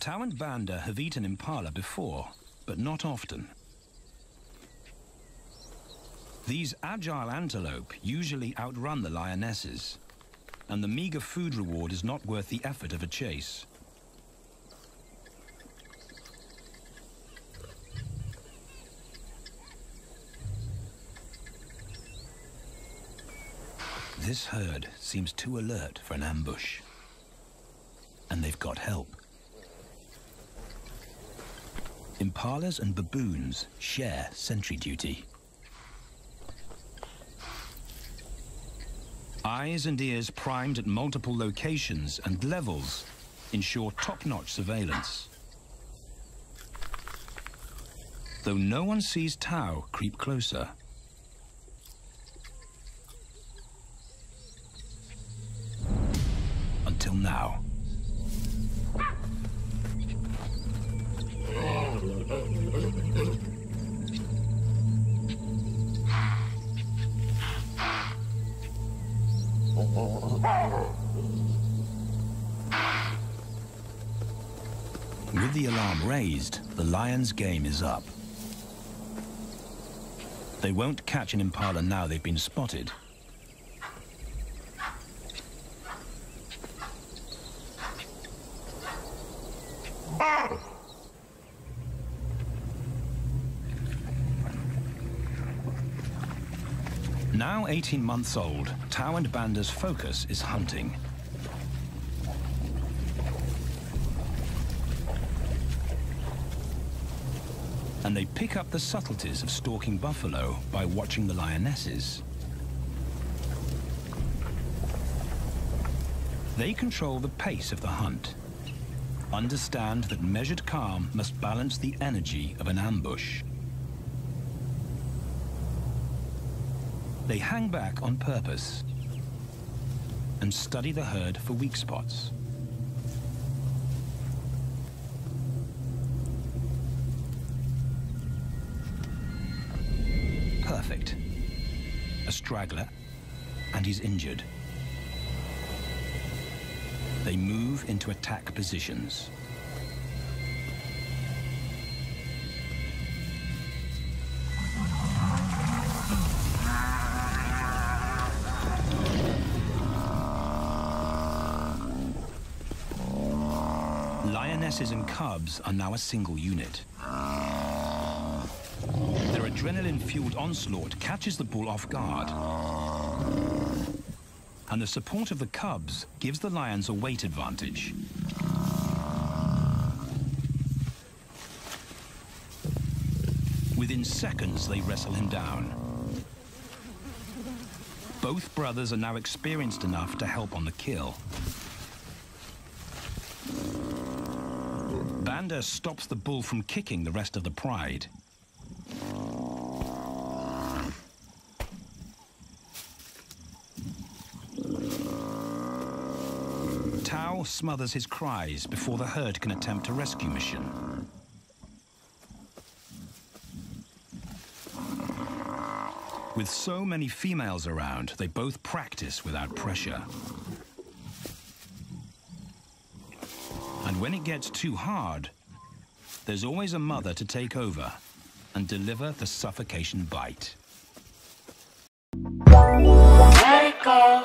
Tau and Banda have eaten impala before, but not often. These agile antelope usually outrun the lionesses, and the meager food reward is not worth the effort of a chase. This herd seems too alert for an ambush. And they've got help. Impalas and baboons share sentry duty. Eyes and ears primed at multiple locations and levels ensure top-notch surveillance. Though no one sees Tau creep closer. Until now. With the alarm raised, the lion's game is up. They won't catch an impala now they've been spotted. Now 18 months old, Tau and Banda's focus is hunting. And they pick up the subtleties of stalking buffalo by watching the lionesses. They control the pace of the hunt. Understand that measured calm must balance the energy of an ambush. They hang back on purpose and study the herd for weak spots. Perfect. A straggler, and he's injured. They move into attack positions. Lionesses and cubs are now a single unit. Their adrenaline-fueled onslaught catches the bull off guard. And the support of the cubs gives the lions a weight advantage. Within seconds, they wrestle him down. Both brothers are now experienced enough to help on the kill. Banda stops the bull from kicking the rest of the pride. Tau smothers his cries before the herd can attempt a rescue mission. With so many females around, they both practice without pressure. And when it gets too hard, there's always a mother to take over and deliver the suffocation bite. Let it go,